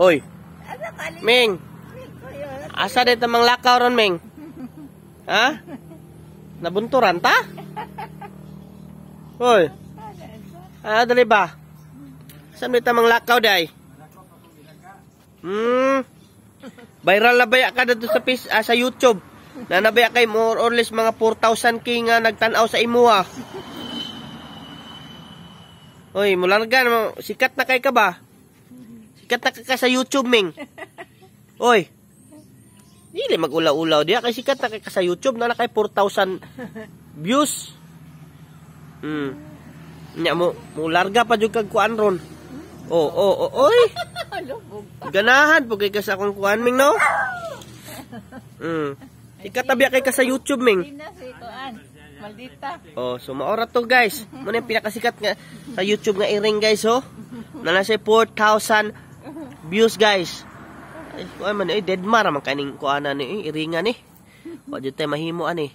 Hoy, kali? Ming, asa dito mang lakaw ron, Ming? Ha? Nabunturan ta? Hoy, ah, dali ba? Saan dito mang lakaw, day? Hmm, viral na baya ka dito sa, pis, ah, sa YouTube. Na nabaya kay more or less mga 4,000 k nga nagtanaw sa imo ah. Hoy, mularga mo. Sikat na kay ka ba? Sikat na ka, ka sa YouTube, Ming. Hoy. Dili mag-ulaw-ulaw diya kay sikat na ka sa YouTube na na kay 4,000 views. Hmm. Nya mo mularga pa jud kag kuan ron. Oh, oh, oh, oy. Ganahan po kay ka sa akong kuan, Ming, no? Hmm. Sikat na biya kay ka sa YouTube, Ming. Maldita. Oh, so maora to guys. Muna yung pinakasikat nga sa YouTube nga iring guys, oh. Na nasa 4,000 views guys. Ay, kuha man eh, dead mar man kaning kuana ni eh, iringan eh. Wa jud tay mahimo ani.